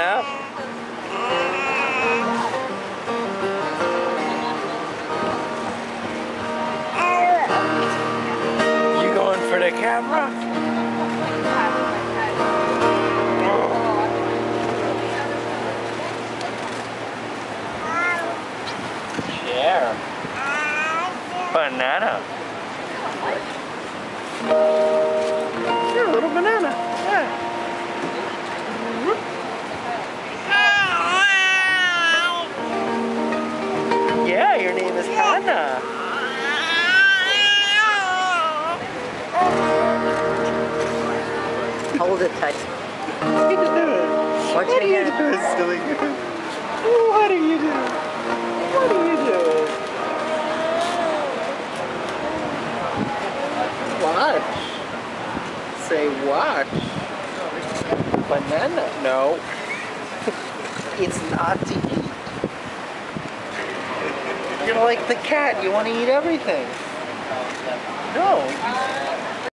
gonna? You going for the camera? Share. Banana. Is Hold it tight. What are you doing? Watch What are you doing, silly girl? What are you doing? What are you doing? Watch. Say watch. Banana. No. it's not to. You're like the cat. You want to eat everything. No.